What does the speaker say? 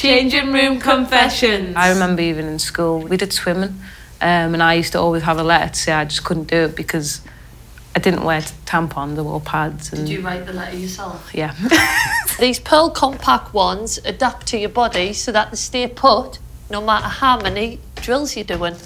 Changing room confessions. I remember even in school, we did swimming, um, and I used to always have a letter to say I just couldn't do it because I didn't wear tampons or wore pads. And, Did you write the letter yourself? Yeah. These Pearl Compact ones adapt to your body so that they stay put no matter how many drills you're doing.